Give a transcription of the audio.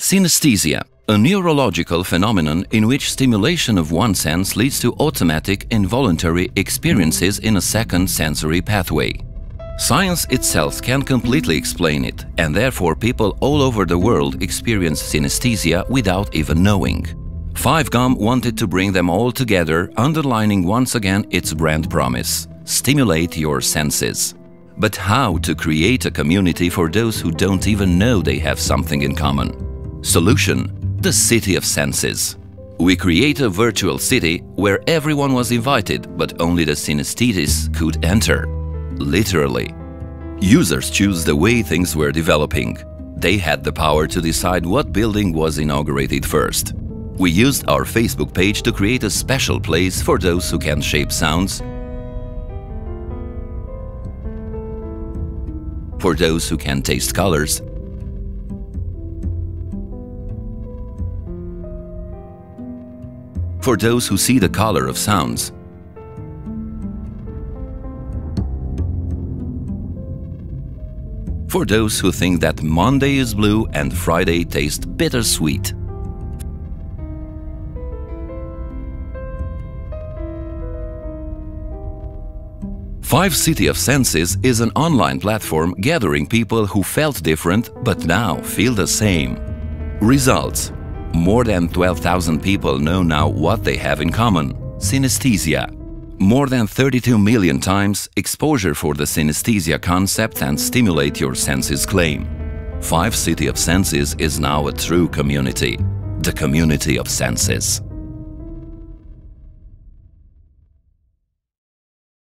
Synesthesia, a neurological phenomenon in which stimulation of one sense leads to automatic involuntary experiences in a second sensory pathway. Science itself can completely explain it, and therefore people all over the world experience synesthesia without even knowing. 5GUM wanted to bring them all together, underlining once again its brand promise stimulate your senses. But how to create a community for those who don't even know they have something in common? Solution The City of Senses. We create a virtual city where everyone was invited, but only the synesthetes could enter. Literally. Users choose the way things were developing. They had the power to decide what building was inaugurated first. We used our Facebook page to create a special place for those who can shape sounds, for those who can taste colors, for those who see the color of sounds. For those who think that Monday is blue and Friday tastes bittersweet. Five City of Senses is an online platform gathering people who felt different but now feel the same. Results more than 12,000 people know now what they have in common synesthesia. More than 32 million times exposure for the synesthesia concept and stimulate your senses claim. Five City of Senses is now a true community, the community of senses.